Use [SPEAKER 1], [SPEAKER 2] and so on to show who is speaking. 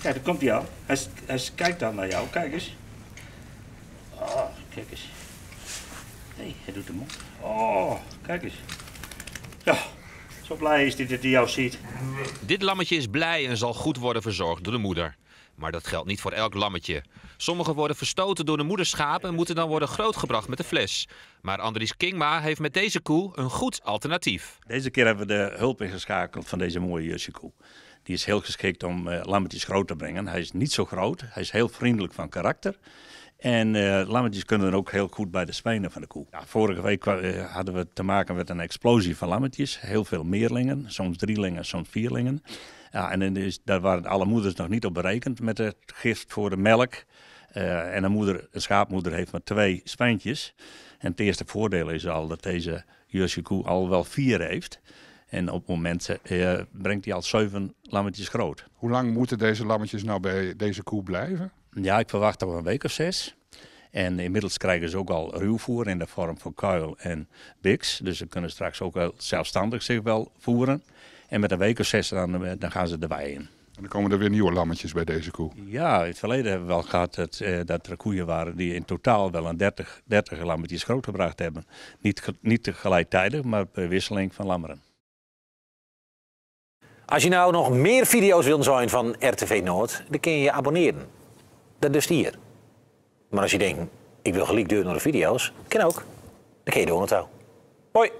[SPEAKER 1] Kijk, daar komt hij al. Hij, hij kijkt dan naar jou. Kijk eens. Oh, kijk eens. Hé, hey, hij doet de mond. Oh, kijk eens. Ja, zo blij is hij dat hij jou ziet.
[SPEAKER 2] Dit lammetje is blij en zal goed worden verzorgd door de moeder. Maar dat geldt niet voor elk lammetje. Sommige worden verstoten door de moederschaap en moeten dan worden grootgebracht met de fles. Maar Andries Kingma heeft met deze koe een goed alternatief.
[SPEAKER 1] Deze keer hebben we de hulp ingeschakeld van deze mooie Jusjekoe. Die is heel geschikt om eh, lammetjes groot te brengen. Hij is niet zo groot, hij is heel vriendelijk van karakter. En eh, lammetjes kunnen ook heel goed bij de spenen van de koe. Vorige week eh, hadden we te maken met een explosie van lammetjes. Heel veel meerlingen, soms drielingen, soms vierlingen. Ja, en dan is, daar waren alle moeders nog niet op berekend met het gift voor de melk. Eh, en een, moeder, een schaapmoeder heeft maar twee spijntjes. En het eerste voordeel is al dat deze Jersey koe al wel vier heeft. En op het moment eh, brengt hij al zeven lammetjes groot.
[SPEAKER 3] Hoe lang moeten deze lammetjes nou bij deze koe blijven?
[SPEAKER 1] Ja, ik verwacht toch een week of zes. En inmiddels krijgen ze ook al ruwvoer in de vorm van kuil en biks. Dus ze kunnen straks ook wel zelfstandig zich wel voeren. En met een week of zes dan, eh, dan gaan ze de wei in.
[SPEAKER 3] En dan komen er weer nieuwe lammetjes bij deze koe.
[SPEAKER 1] Ja, in het verleden hebben we wel gehad dat, eh, dat er koeien waren die in totaal wel een 30, 30 lammetjes grootgebracht hebben. Niet, niet tegelijkertijd, maar per wisseling van lammeren.
[SPEAKER 4] Als je nou nog meer video's wilt zien van RTV Noord, dan kun je je abonneren. Dat dus hier. Maar als je denkt, ik wil gelijk deur naar de video's, kan ook. Dan kun je door het touw. Hoi!